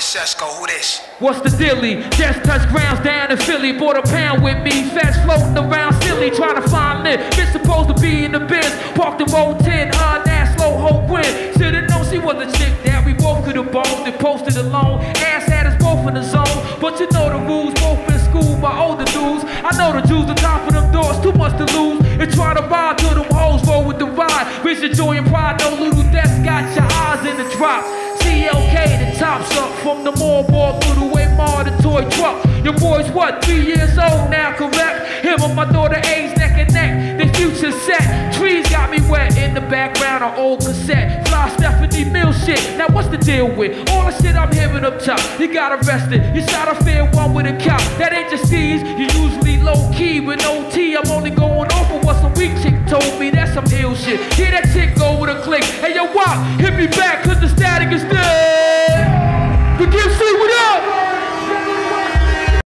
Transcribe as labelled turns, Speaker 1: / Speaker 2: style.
Speaker 1: Who this?
Speaker 2: What's the dilly? Just touch grounds down in Philly. Bought a pound with me. Fast floating around silly. Trying to find lit. Bitch supposed to be in the biz. Parked in row 10. Uh, that slow hoe win. Should've known she was a chick that we both could have boned and posted alone. Ass had us both in the zone. But you know the rules. Both in school by older dudes. I know the Jews on top of them doors. Too much to lose. And try to buy till them hoes roll with the ride. Vision, joy, and pride. No little death got your eyes in the drop. CLK, the tops up from the mall ball through the way more the toy truck. Your boy's what, three years old now, correct? Him and my daughter A's neck and neck. The future set. Trees got me wet in the background, an old cassette. Fly Stephanie Mills shit. Now what's the deal with all the shit I'm hearing up top? You got arrested. You shot a fair one with a cop. That ain't just C's. You usually low key with no T. I'm only going off of what some weak chick told me. That's some ill shit. Hear that chick go with a click. Hey yo, wop, hit me back, cause the